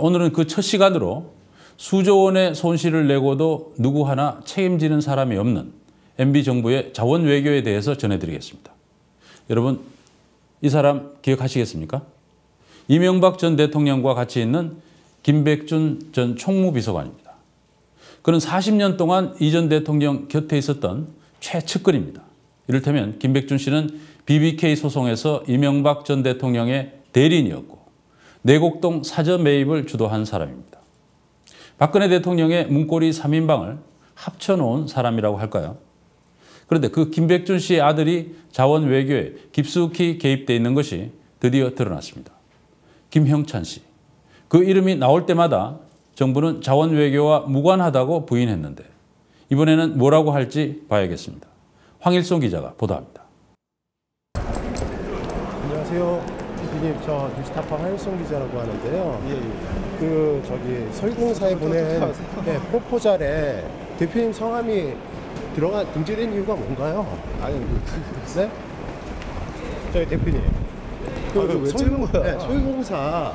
오늘은 그 첫 시간으로 수조 원의 손실을 내고도 누구 하나 책임지는 사람이 없는 MB 정부의 자원 외교에 대해서 전해드리겠습니다. 여러분 이 사람 기억하시겠습니까? 이명박 전 대통령과 같이 있는 김백준 전 총무비서관입니다. 그는 40년 동안 이 전 대통령 곁에 있었던 최측근입니다. 이를테면 김백준 씨는 BBK 소송에서 이명박 전 대통령의 대리인이었고 내곡동 사저 매입을 주도한 사람입니다. 박근혜 대통령의 문고리 3인방을 합쳐놓은 사람이라고 할까요? 그런데 그 김백준 씨의 아들이 자원 외교에 깊숙이 개입돼 있는 것이 드디어 드러났습니다. 김형찬 씨. 그 이름이 나올 때마다 정부는 자원 외교와 무관하다고 부인했는데 이번에는 뭐라고 할지 봐야겠습니다. 황일송 기자가 보도합니다. 안녕하세요. PD님, 저 뉴스타파 황일송 기자라고 하는데요. 예, 예. 그 저기 설공사에 보낸 네, 프로포잘에 대표님 성함이 들어가 등재된 이유가 뭔가요? 아니, 네? 저희 대표님. 그 아, 왜 소유- 찍는 거야? 네, 소유공사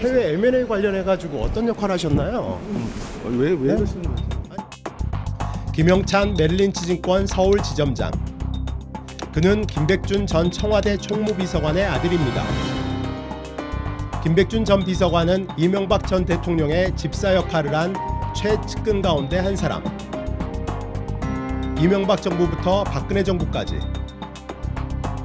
해외 M&A 관련해 가지고 어떤 역할 하셨나요? 왜, 왜 네? 이러시는 거예요? 김영찬 메릴린치 증권 서울 지점장. 그는 김백준 전 청와대 총무비서관의 아들입니다. 김백준 전 비서관은 이명박 전 대통령의 집사 역할을 한 최측근 가운데 한 사람. 이명박 정부부터 박근혜 정부까지.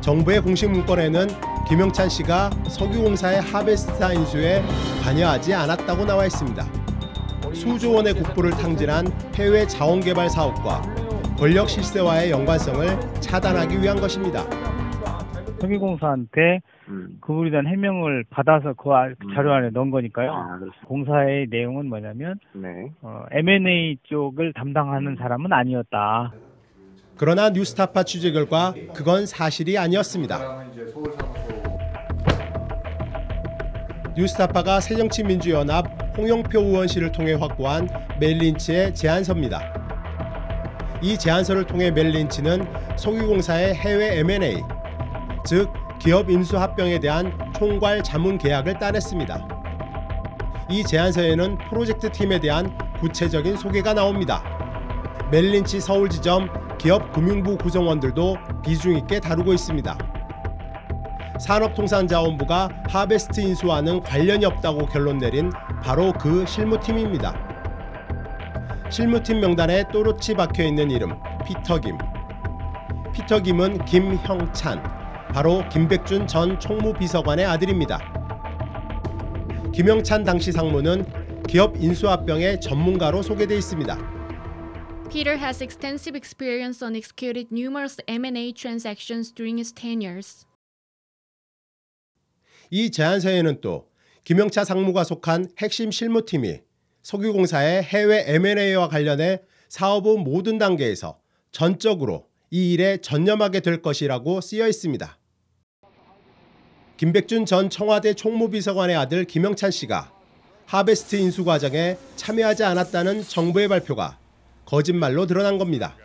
정부의 공식 문건에는 김영찬 씨가 석유공사의 하베스타 인수에 관여하지 않았다고 나와 있습니다. 수조 원의 국부를 탕진한 해외 자원개발 사업과 권력 실세와의 연관성을 차단하기 위한 것입니다. 석유공사한테 음. 그분에 대한 해명을 받아서 그 아- 그 자료 안에 넣은 거니까요. 아. 공사의 내용은 뭐냐면 네. 어, M&A 쪽을 담당하는 사람은 아니었다. 그러나 뉴스타파 취재 결과 그건 사실이 아니었습니다. 뉴스타파가 새정치민주연합 홍영표 의원실을 통해 확보한 멜린치의 제안서입니다. 이 제안서를 통해 멜린치는 석유공사의 해외 M&A, 즉 기업 인수 합병에 대한 총괄 자문 계약을 따냈습니다. 이 제안서에는 프로젝트 팀에 대한 구체적인 소개가 나옵니다. 멜린치 서울 지점 기업 금융부 구성원들도 비중 있게 다루고 있습니다. 산업통상자원부가 하베스트 인수와는 관련이 없다고 결론 내린 바로 그 실무팀입니다. 실무팀 명단에 또렷이 박혀 있는 이름 피터 김. 피터 김은 김형찬, 바로 김백준 전 총무비서관의 아들입니다. 김영찬 당시 상무는 기업 인수합병의 전문가로 소개돼 있습니다. Peter has extensive experience and executed numerous M&A transactions during his tenures. 이 제안서에는 또 김영차 상무가 속한 핵심 실무팀이 석유공사의 해외 M&A와 관련해 사업의 모든 단계에서 전적으로 이 일에 전념하게 될 것이라고 쓰여 있습니다. 김백준 전 청와대 총무비서관의 아들 김영찬 씨가 하베스트 인수 과정에 참여하지 않았다는 정부의 발표가 거짓말로 드러난 겁니다.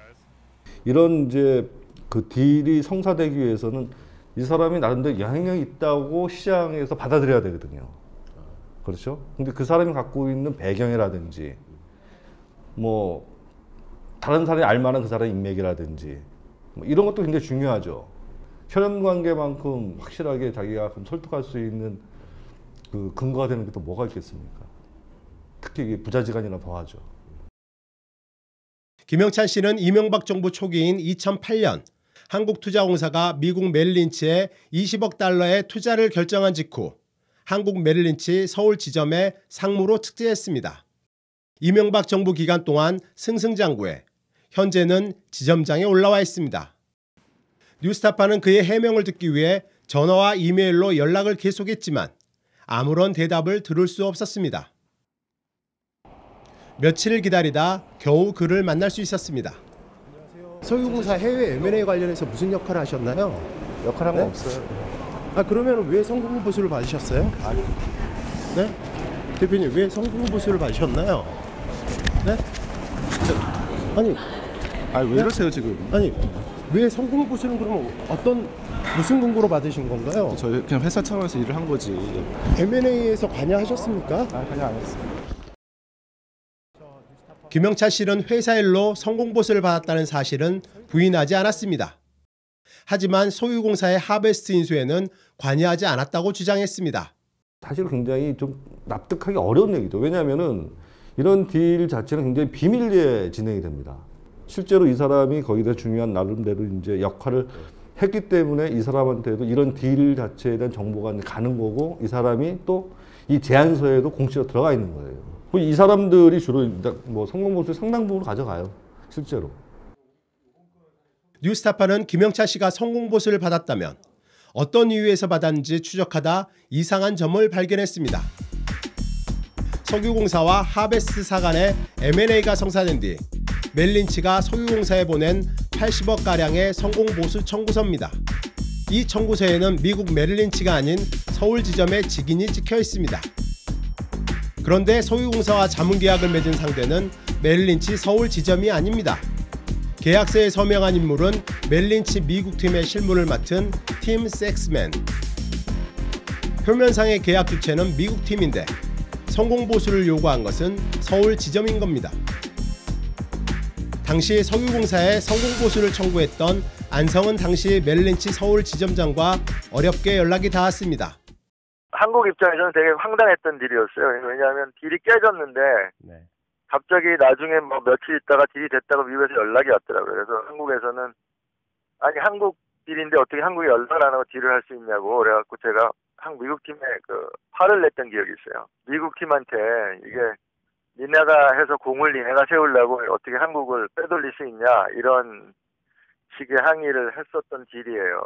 이런 이제 그 딜이 성사되기 위해서는 이 사람이 나름대로 영향력이 있다고 시장에서 받아들여야 되거든요. 그렇죠? 근데 그 사람이 갖고 있는 배경이라든지 뭐 다른 사람이 알만한 그 사람의 인맥이라든지 뭐 이런 것도 굉장히 중요하죠. 혈연 관계만큼 확실하게 자기가 설득할 수 있는 그 근거가 되는 게 또 뭐가 있겠습니까? 특히 부자지간이나 더하죠. 김영찬 씨는 이명박 정부 초기인 2008년 한국투자공사가 미국 메릴린치에 20억 달러의 투자를 결정한 직후 한국 메릴린치 서울 지점에 상무로 측재했습니다. 이명박 정부 기간 동안 승승장구해 현재는 지점장에 올라와 있습니다. 뉴스타파는 그의 해명을 듣기 위해 전화와 이메일로 연락을 계속했지만 아무런 대답을 들을 수 없었습니다. 며칠을 기다리다 겨우 그를 만날 수 있었습니다. 석유공사 해외 M&A 관련해서 무슨 역할을 하셨나요? 역할한 네? 거 없어요. 아 그러면 왜 성공 보수를 받으셨어요? 네? 대표님 왜 성공 보수를 받으셨나요? 네? 저, 아니 아니, 왜 네? 이러세요, 지금? 아니 왜 성공 보수는 그럼 어떤 무슨 근거로 받으신 건가요? 저희 그냥 회사 차원에서 일을 한 거지. M&A에서 관여하셨습니까? 아, 그냥 안 했어. 김영찬 씨는 회사 일로 성공 보수를 받았다는 사실은 부인하지 않았습니다. 하지만 소유공사의 하베스트 인수에는 관여하지 않았다고 주장했습니다. 사실 굉장히 좀 납득하기 어려운 얘기죠. 왜냐하면은 이런 딜 자체는 굉장히 비밀리에 진행이 됩니다. 실제로 이 사람이 거기다 중요한 나름대로 이제 역할을 했기 때문에 이 사람한테도 이런 딜 자체에 대한 정보가 가는 거고 이 사람이 또 이 제안서에도 공시가 들어가 있는 거예요. 뭐이 사람들이 주로 뭐 성공보수 상당 부분을 가져가요. 실제로. 뉴스타파는 김영찬 씨가 성공보수를 받았다면 어떤 이유에서 받았는지 추적하다 이상한 점을 발견했습니다. 석유공사와 하베스사 간의 M&A가 성사된 뒤 멜린치가 석유공사에 보낸 80억 가량의 성공보수 청구서입니다. 이 청구서에는 미국 메릴린치가 아닌 서울 지점의 직인이 찍혀 있습니다. 그런데 석유공사와 자문계약을 맺은 상대는 메릴린치 서울 지점이 아닙니다. 계약서에 서명한 인물은 멜린치 미국 팀의 실무를 맡은 팀 섹스맨. 표면상의 계약 주체는 미국 팀인데 성공 보수를 요구한 것은 서울 지점인 겁니다. 당시 석유공사에 성공 보수를 청구했던 안성은 당시 멜린치 서울 지점장과 어렵게 연락이 닿았습니다. 한국 입장에서는 되게 황당했던 딜이었어요. 왜냐하면 딜이 깨졌는데 갑자기 나중에 뭐 며칠 있다가 딜이 됐다고 미국에서 연락이 왔더라고요. 그래서 한국에서는 아니 한국 딜인데 어떻게 한국에 연락을 안 하고 딜을 할 수 있냐고 그래갖고 제가 한 미국 팀에 그 화를 냈던 기억이 있어요. 미국 팀한테 이게 니네가 해서 공을 니네가 세우려고 어떻게 한국을 빼돌릴 수 있냐 이런 식의 항의를 했었던 딜이에요.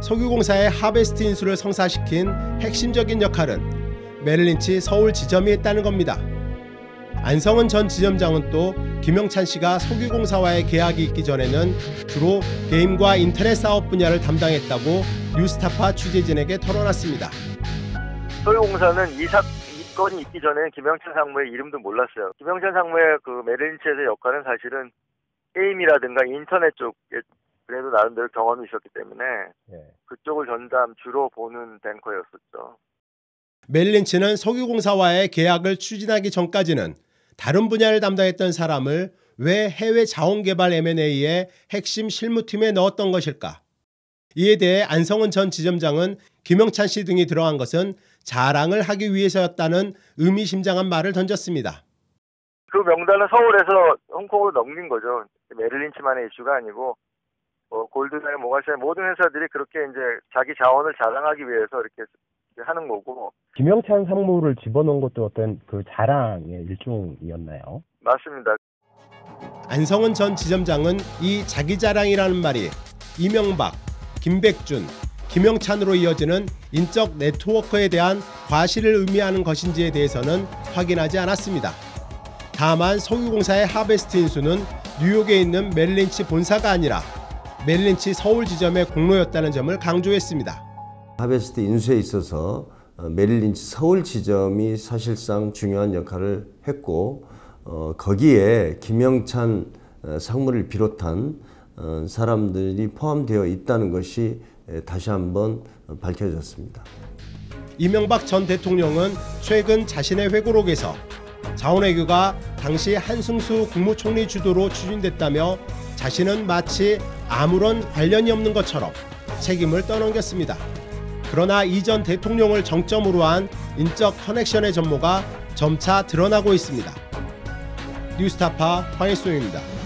석유공사의 하베스트 인수를 성사시킨 핵심적인 역할은 메릴린치 서울 지점이 했다는 겁니다. 안성은 전 지점장은 또 김영찬 씨가 석유공사와의 계약이 있기 전에는 주로 게임과 인터넷 사업 분야를 담당했다고 뉴스타파 취재진에게 털어놨습니다. 소유공사는 이 사, 이 건이 있기 전에는 김영찬 상무의 이름도 몰랐어요. 김영찬 상무의 그 메릴린치에서 역할은 사실은 게임이라든가 인터넷 쪽에 그래도 나름대로 경험이 있었기 때문에 그쪽을 전담 주로 보는 뱅커였었죠. 멜린치는 석유공사와의 계약을 추진하기 전까지는 다른 분야를 담당했던 사람을 왜 해외 자원개발 M&A의 핵심 실무팀에 넣었던 것일까? 이에 대해 안성은 전 지점장은 김영찬 씨 등이 들어간 것은 자랑을 하기 위해서였다는 의미심장한 말을 던졌습니다. 그 명단은 서울에서 홍콩으로 넘긴 거죠. 메릴린치만의 이슈가 아니고 뭐 골드나이 모가시아 모든 회사들이 그렇게 이제 자기 자원을 자랑하기 위해서 이렇게 하는 거고 김영찬 상무를 집어넣은 것도 어떤 그 자랑의 일종이었나요? 맞습니다. 안성은 전 지점장은 이 자기 자랑이라는 말이 이명박, 김백준, 김영찬으로 이어지는 인적 네트워크에 대한 과실을 의미하는 것인지에 대해서는 확인하지 않았습니다. 다만 석유공사의 하베스트 인수는 뉴욕에 있는 멜린치 본사가 아니라 멜린치 서울 지점의 공로였다는 점을 강조했습니다. 하베스트 인수에 있어서 어, 메릴 린치 서울 지점이 사실상 중요한 역할을 했고 어, 거기에 김영찬 어, 상무를 비롯한 어, 사람들이 포함되어 있다는 것이 에, 다시 한번 어, 밝혀졌습니다. 이명박 전 대통령은 최근 자신의 회고록에서 자원외교가 당시 한승수 국무총리 주도로 추진됐다며 자신은 마치 아무런 관련이 없는 것처럼 책임을 떠넘겼습니다. 그러나 이전 대통령을 정점으로 한 인적 커넥션의 전모가 점차 드러나고 있습니다. 뉴스타파 황일송입니다.